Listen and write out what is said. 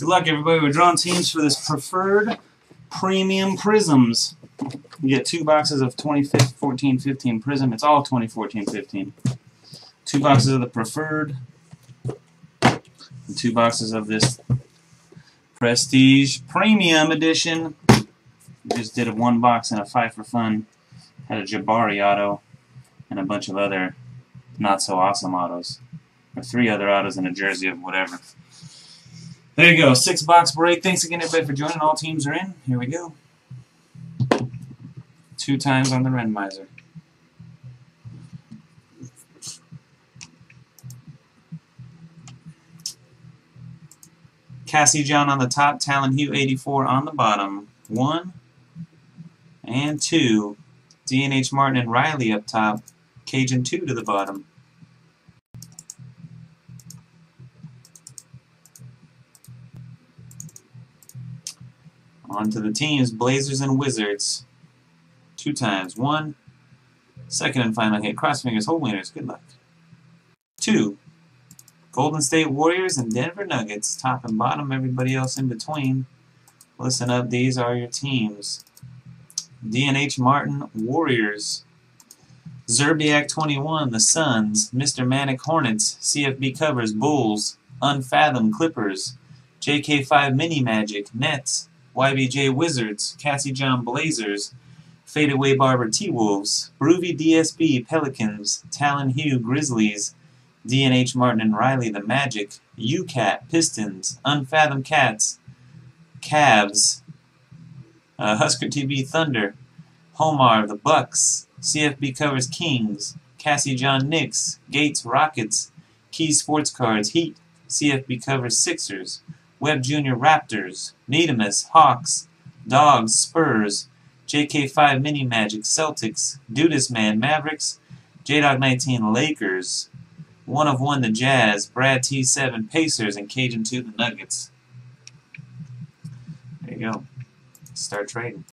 Good luck, everybody. We're drawing teams for this preferred premium Prizms. You get two boxes of 2014 15 Prizm. It's all 2014 15. Two boxes of the preferred. And two boxes of this Prestige Premium Edition. We Just did a one box and a five for fun. Had a Jabari auto and a bunch of other not so awesome autos. Or three other autos and a jersey of whatever. There you go, six box break. Thanks again everybody for joining. All teams are in. Here we go. Two times on the randomizer. Cassie John on the top, Talon Hugh 84 on the bottom. One and two. DNH Martin and Riley up top. Cajun 2 to the bottom. On to the teams, Blazers and Wizards. Two times. One. Second and final hit. Cross fingers, hole winners. Good luck. Two. Golden State Warriors and Denver Nuggets. Top and bottom, everybody else in between. Listen up, these are your teams. DNH Martin, Warriors. Zerbiak 21, the Suns. Mr. Manic Hornets. CFB covers, Bulls. Unfathom Clippers. JK5 Mini Magic, Nets. YBJ Wizards, Cassie John Blazers, Fadeaway Barber T-Wolves, Broovy DSB Pelicans, Talon Hugh Grizzlies, DNH Martin and Riley the Magic, UCAT Pistons, Unfathom Cats, Cavs, uh, Husker TV Thunder, Homar the Bucks, CFB covers Kings, Cassie John Knicks, Gates Rockets, Key Sports Cards Heat, CFB covers Sixers, Webb Jr. Raptors, Needhamus, Hawks, Dogs, Spurs, JK5 Mini Magic, Celtics, Dudas Man, Mavericks, JDog 19 Lakers, One of One the Jazz, Brad T7 Pacers, and Cajun 2 the Nuggets. There you go. Start trading.